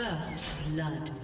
First blood.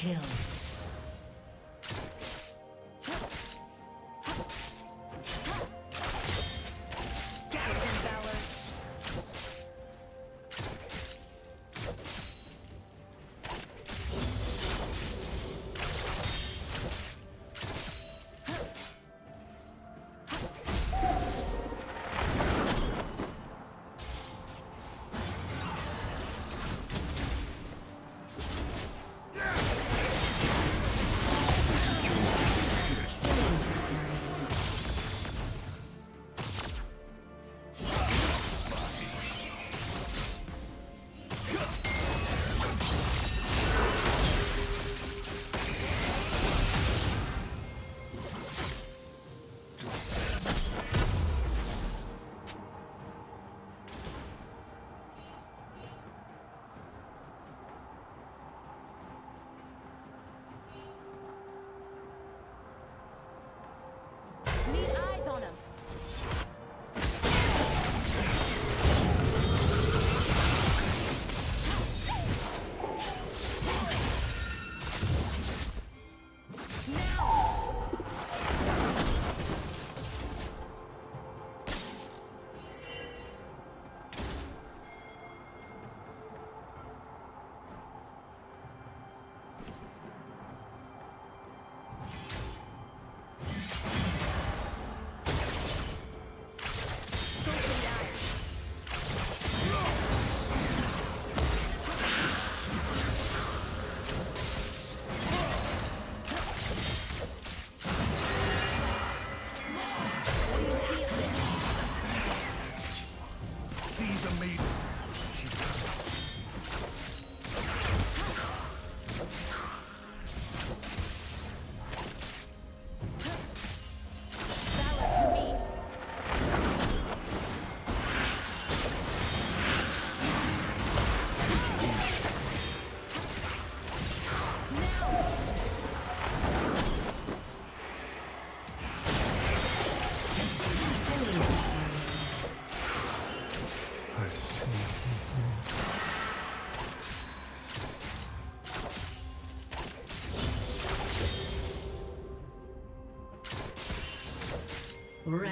Kill.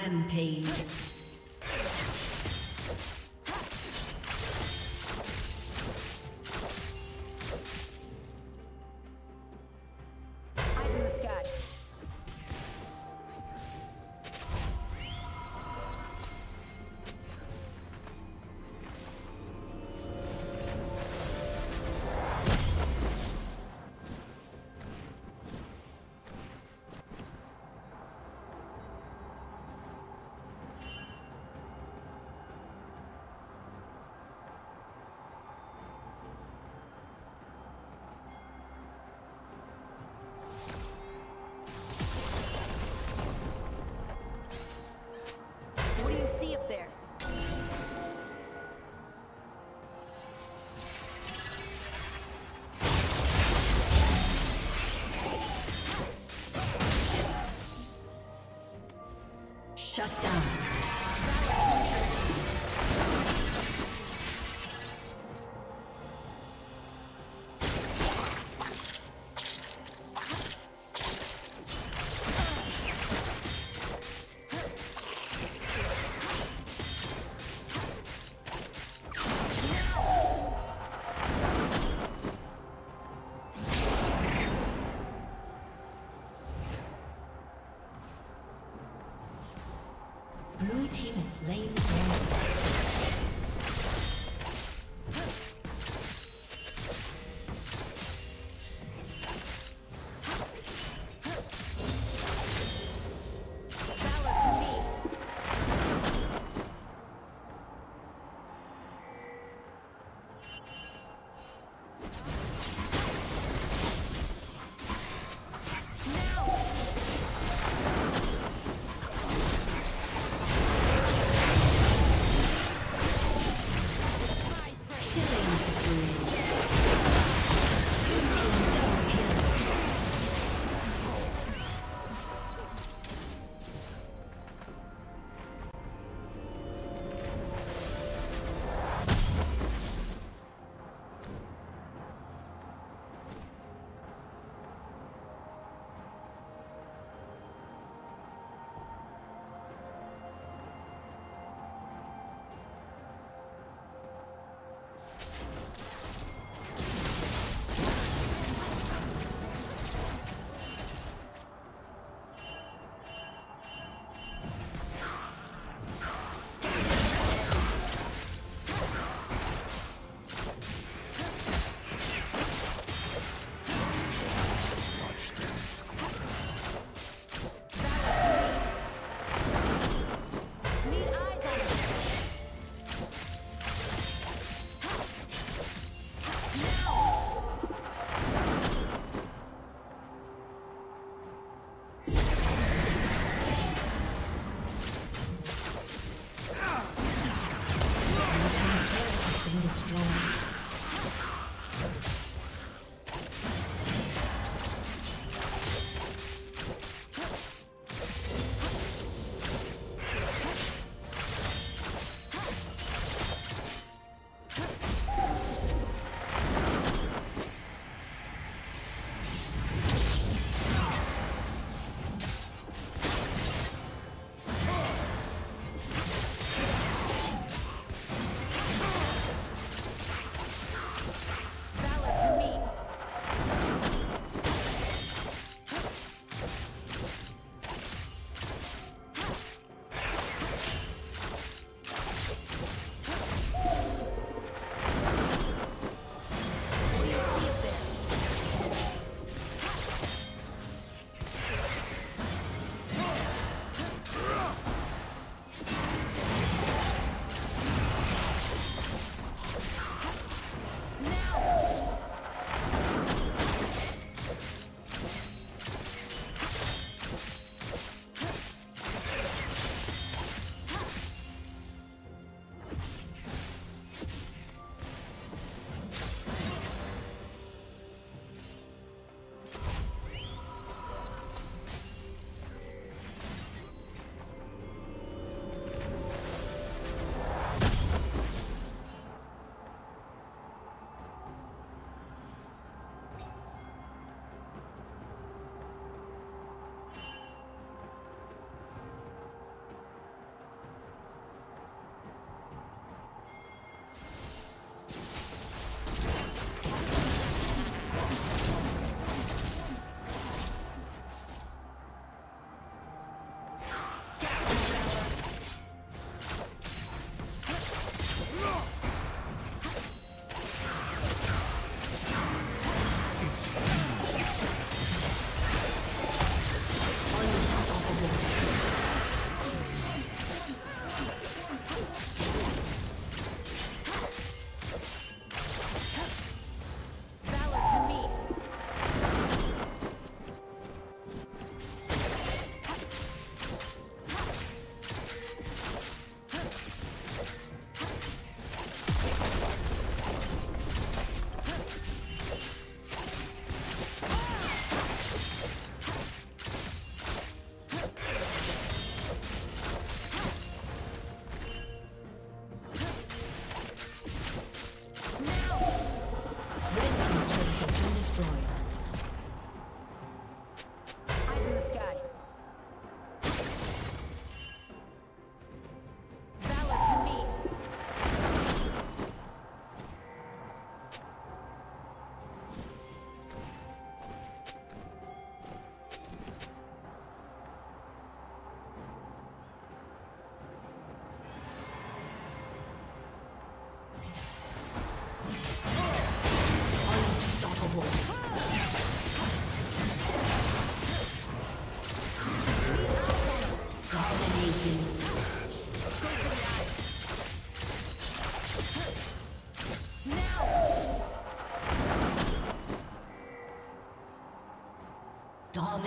Rampage. Shut down. Slain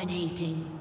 Dominating.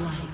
life.